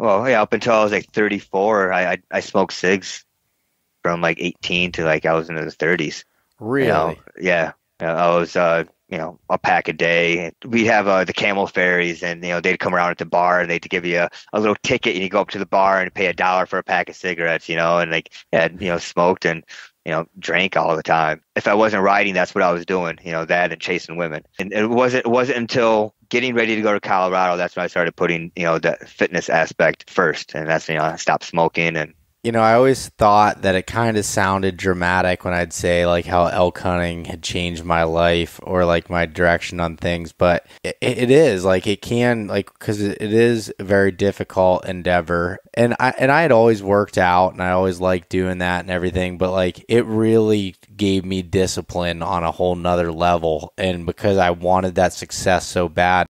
Well, yeah, up until I was like 34, I I, I smoked cigs from like 18 to like I was into the 30s. Really? You know? Yeah. I was uh you know a pack a day. We have uh, the camel ferries, and you know they'd come around at the bar and they'd give you a, a little ticket, and you go up to the bar and pay a dollar for a pack of cigarettes, you know, and like had you know smoked and you know drank all the time. If I wasn't riding, that's what I was doing, you know, that and chasing women. And it wasn't it wasn't until getting ready to go to Colorado that's when I started putting you know the fitness aspect first, and that's you know I stopped smoking and You know, I always thought that it kind of sounded dramatic when I'd say like how elk hunting had changed my life or like my direction on things, but it, it is like it can like because it is a very difficult endeavor, and I and I had always worked out and I always liked doing that and everything, but like it really gave me discipline on a whole nother level, and because I wanted that success so bad,